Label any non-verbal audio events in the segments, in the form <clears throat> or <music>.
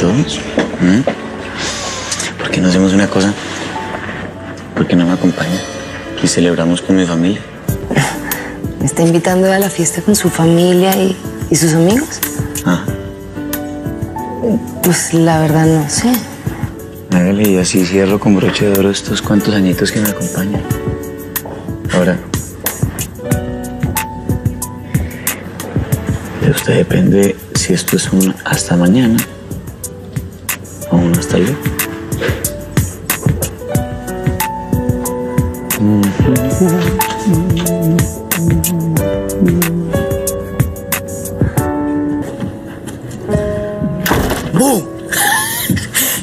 todos? ¿Mm? ¿Por qué no hacemos una cosa? ¿Por qué no me acompaña? Y celebramos con mi familia. Me está invitando a la fiesta con su familia y, y sus amigos. Ah, Pues la verdad no sé. hágale y así cierro con broche de oro estos cuantos añitos que me acompañan. Ahora. De usted depende si esto es un hasta mañana o un hasta luego. ¡Bum!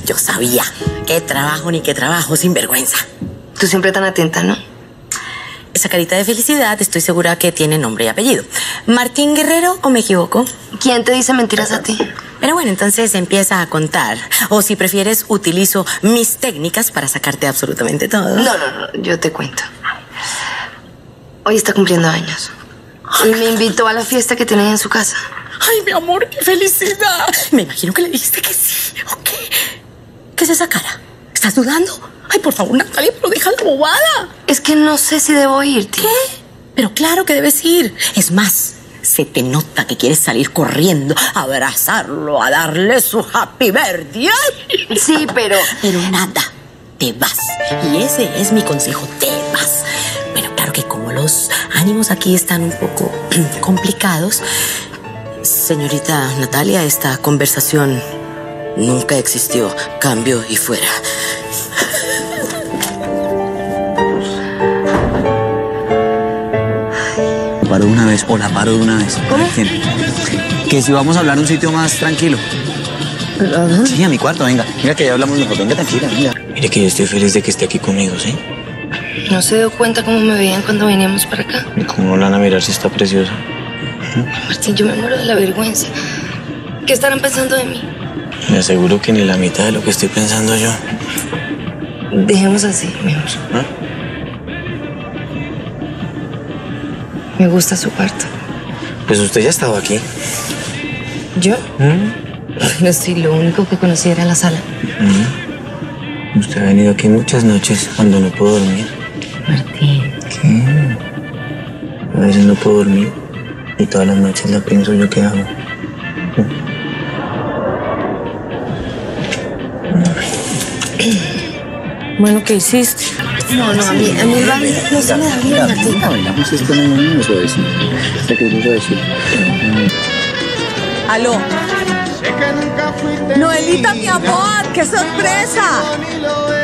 Yo sabía. Qué trabajo ni qué trabajo, sin vergüenza. Tú siempre tan atenta, ¿no? Esa carita de felicidad estoy segura que tiene nombre y apellido. ¿Martín Guerrero o me equivoco? ¿Quién te dice mentiras a ti? Pero bueno, entonces empieza a contar. O si prefieres, utilizo mis técnicas para sacarte absolutamente todo. No, no, no, yo te cuento. Hoy está cumpliendo años. Y me invitó a la fiesta que tenía en su casa. Ay, mi amor, qué felicidad. Me imagino que le dijiste que sí. ¿O qué? ¿Qué es esa cara? ¿Estás dudando? Ay, por favor, Natalia, pero deja la bobada. Es que no sé si debo irte. ¿Qué? Pero claro que debes ir. Es más, se te nota que quieres salir corriendo, a abrazarlo, a darle su happy birthday. Sí, pero... Pero nada, te vas. Y ese es mi consejo, te vas. Pero claro que como los ánimos aquí están un poco <clears throat> complicados, señorita Natalia, esta conversación nunca existió. Cambio y fuera. Paro de una vez o la paro de una vez. ¿Cómo? ¿Quién? Que si vamos a hablar a un sitio más tranquilo. Sí, a mi cuarto, venga. Mira que ya hablamos mejor. Venga, tranquila, venga. Mire que yo estoy feliz de que esté aquí conmigo, ¿sí? ¿No se dio cuenta cómo me veían cuando veníamos para acá? ¿Y cómo no la van a mirar si está preciosa? Martín, yo me muero de la vergüenza. ¿Qué estarán pensando de mí? Me aseguro que ni la mitad de lo que estoy pensando yo. Dejemos así, mejor. ¿Ah? Me gusta su cuarto. Pues usted ya estaba aquí. ¿Yo? No sí, lo único que conocí era la sala. Usted ha venido aquí muchas noches cuando no puedo dormir. Martín. ¿Qué? A veces no puedo dormir y todas las noches la pienso yo qué hago. Bueno, ¿qué hiciste? No, no, a mí, a mí el baile no se me da bien, Martín. bailamos esto en un suavecito. Sé que es suavecito. Aló. Noelita, mi amor, qué sorpresa.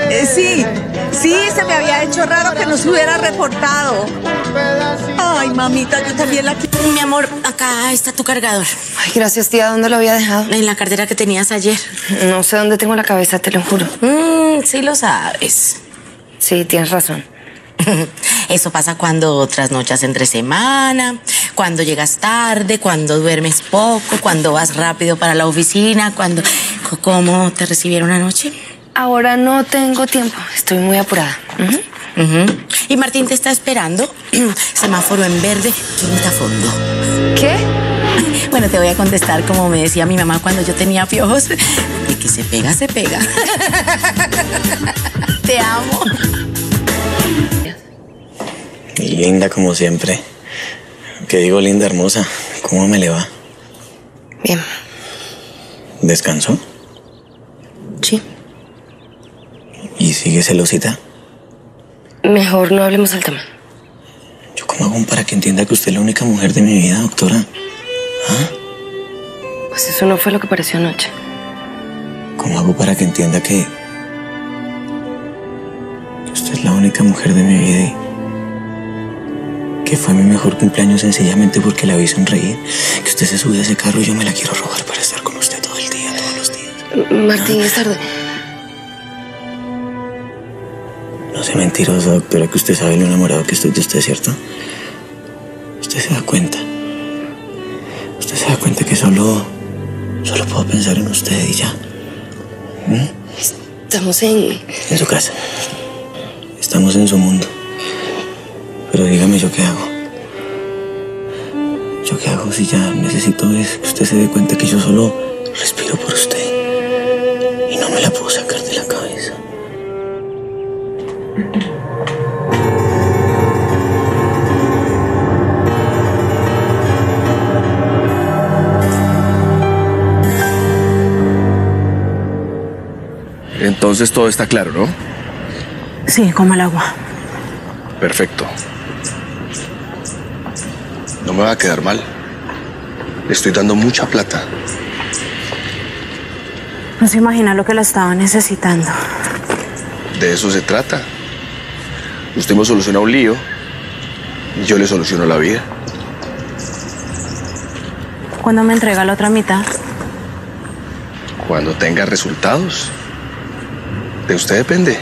Eh, sí, sí, se me había hecho raro que no se hubiera reportado. Ay, mamita, yo también la quiero. Mi amor, acá está tu cargador. Ay, gracias, tía. ¿Dónde lo había dejado? En la cartera que tenías ayer. No sé dónde tengo la cabeza, te lo juro. Mm, sí lo sabes. Sí, tienes razón. <laughs> Eso pasa cuando trasnochas entre semana, cuando llegas tarde, cuando duermes poco, cuando vas rápido para la oficina, cuando... ¿Cómo te recibieron anoche? Ahora no tengo tiempo. Estoy muy apurada. Y Martín te está esperando. <clears throat> Semáforo en verde, quinta fondo. ¿Qué? Bueno, te voy a contestar como me decía mi mamá cuando yo tenía piojos. De que se pega, se pega. <laughs> Te amo. Y linda como siempre. ¿Qué digo, linda, hermosa? ¿Cómo me le va? Bien. ¿Descansó? Sí. ¿Y sigue celosita? Mejor no hablemos del tema. ¿Yo cómo hago para que entienda que usted es la única mujer de mi vida, doctora? Pues eso no fue lo que pareció anoche. ¿Cómo hago para que entienda que... que usted es la única mujer de mi vida y... que fue mi mejor cumpleaños sencillamente porque la vi sonreír? Que usted se sube a ese carro y yo me la quiero robar para estar con usted todo el día, todos los días. Martín, es tarde. No sea mentirosa, doctora, que usted sabe lo enamorado que estoy de usted, ¿cierto? Usted se da cuenta. Se da cuenta que solo... solo puedo pensar en usted y ya. Estamos en... En su casa. Estamos en su mundo. Pero dígame yo qué hago. ¿Yo qué hago si ya necesito es que usted se dé cuenta que yo solo respiro por usted? Entonces todo está claro, ¿no? Sí, como el agua. Perfecto. No me va a quedar mal. Le estoy dando mucha plata. No se imagina lo que la estaba necesitando. De eso se trata. Usted me soluciona un lío y yo le soluciono la vida. ¿Cuándo me entrega la otra mitad? Cuando tenga resultados. De usted depende.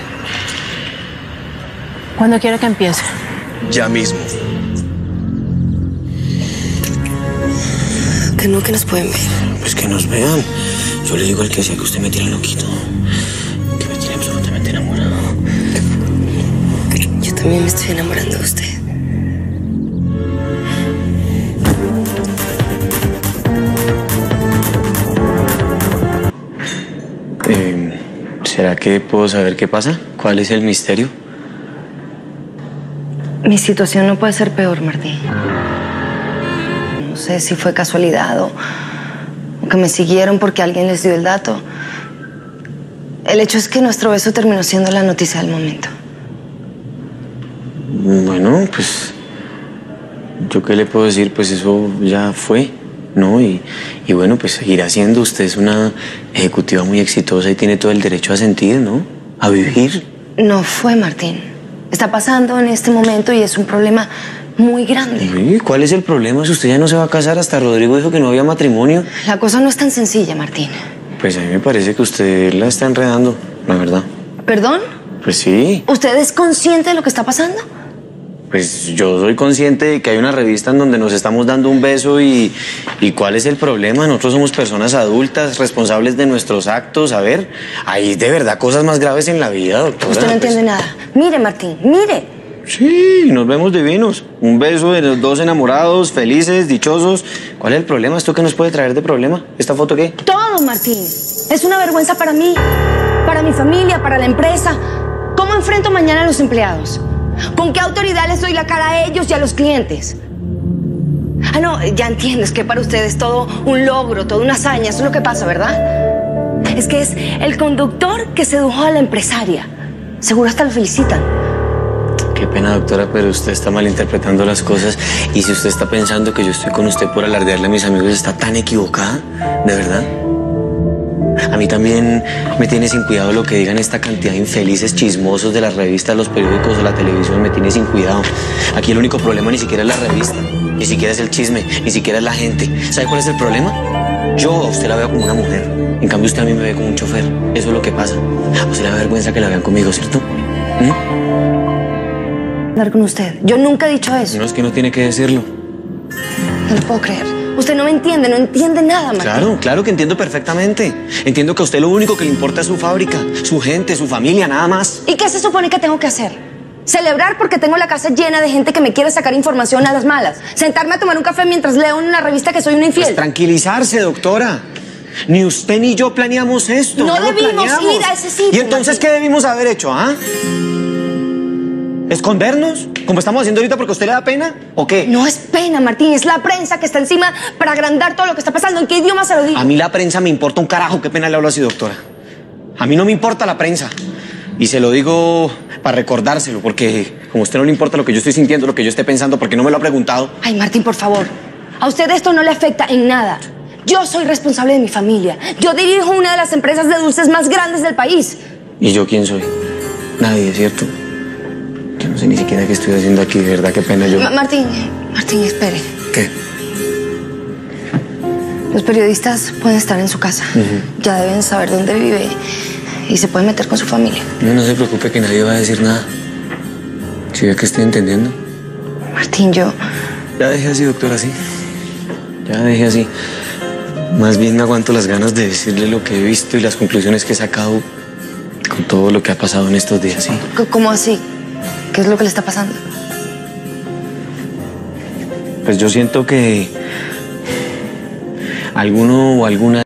¿Cuándo quiere que empiece? Ya mismo. Que no, que nos pueden ver. Pues que nos vean. Yo le digo al que sea que usted me tiene loquito. Que me tiene absolutamente enamorado. Yo también me estoy enamorando de usted. Eh, ¿Será que puedo saber qué pasa? ¿Cuál es el misterio? Mi situación no puede ser peor, Martín. No sé si fue casualidad o, o que me siguieron porque alguien les dio el dato. El hecho es que nuestro beso terminó siendo la noticia del momento. Bueno, pues. ¿Yo qué le puedo decir? Pues eso ya fue, ¿no? Y, y bueno, pues seguirá siendo. Usted es una ejecutiva muy exitosa y tiene todo el derecho a sentir, ¿no? A vivir. No fue, Martín. Está pasando en este momento y es un problema muy grande. ¿Y ¿Cuál es el problema? Si usted ya no se va a casar, hasta Rodrigo dijo que no había matrimonio. La cosa no es tan sencilla, Martín. Pues a mí me parece que usted la está enredando, la verdad. ¿Perdón? Pues sí, ¿Usted es consciente de lo que está pasando? Pues yo soy consciente de que hay una revista en donde nos estamos dando un beso y, y ¿cuál es el problema? Nosotros somos personas adultas, responsables de nuestros actos. A ver, hay de verdad cosas más graves en la vida, doctora. Usted no Pues, entiende nada. Mire, Martín, mire. Sí, nos vemos divinos. Un beso de los dos enamorados, felices, dichosos. ¿Cuál es el problema? ¿Esto qué nos puede traer de problema? ¿Esta foto qué? Todo, Martín. Es una vergüenza para mí, para mi familia, para la empresa. ¿Cómo enfrento mañana a los empleados? ¿Con qué autoridad les doy la cara a ellos y a los clientes? Ah, no, ya entiendes que para ustedes todo un logro, toda una hazaña, eso es lo que pasa, ¿verdad? Es que es el conductor que sedujo a la empresaria. Seguro hasta lo felicitan. Qué pena, doctora, pero usted está malinterpretando las cosas. Y si usted está pensando que yo estoy con usted por alardearle a mis amigos, está tan equivocada, ¿de verdad? A mí también me tiene sin cuidado lo que digan esta cantidad de infelices chismosos de las revistas, los periódicos o la televisión. Me tiene sin cuidado. Aquí el único problema ni siquiera es la revista, ni siquiera es el chisme, ni siquiera es la gente. ¿Sabe cuál es el problema? Yo a usted la veo como una mujer. En cambio, usted a mí me ve como un chofer. Eso es lo que pasa. A usted le da vergüenza que la vean conmigo, ¿cierto? ¿Mm? Hablar con usted. Yo nunca he dicho eso. No es que no tiene que decirlo. No lo puedo creer. Usted no me entiende, no entiende nada, Martín. Claro, claro que entiendo perfectamente. Entiendo que a usted lo único que le importa es su fábrica, su gente, su familia, nada más. ¿Y qué se supone que tengo que hacer? Celebrar porque tengo la casa llena de gente que me quiere sacar información a las malas. Sentarme a tomar un café mientras leo en una revista que soy una infiel. Pues tranquilizarse, doctora. Ni usted ni yo planeamos esto. No lo debimos ir a ese sitio, ¿Y entonces Martín. qué debimos haber hecho, ah? ¿Escondernos? ¿Como estamos haciendo ahorita porque a usted le da pena? ¿O qué? No es pena, Martín, es la prensa que está encima para agrandar todo lo que está pasando. ¿En qué idioma se lo digo? A mí la prensa me importa un carajo. Qué pena le hablo así, doctora. A mí no me importa la prensa. Y se lo digo para recordárselo, porque como a usted no le importa lo que yo estoy sintiendo, lo que yo esté pensando, porque no me lo ha preguntado. Ay, Martín, por favor. A usted esto no le afecta en nada. Yo soy responsable de mi familia. Yo dirijo una de las empresas de dulces más grandes del país. ¿Y yo quién soy? Nadie, ¿cierto? Yo no sé ni siquiera qué estoy haciendo aquí, de verdad, qué pena yo. Ma- Martín, Martín, espere. ¿Qué? Los periodistas pueden estar en su casa. Ya deben saber dónde vive y se pueden meter con su familia. No, no se preocupe que nadie va a decir nada. ¿Sí ve que estoy entendiendo? Martín, yo... Ya dejé así, doctora, sí. Ya dejé así. Más bien no aguanto las ganas de decirle lo que he visto y las conclusiones que he sacado con todo lo que ha pasado en estos días, sí. ¿Cómo así? ¿Qué es lo que le está pasando? Pues yo siento que alguno o alguna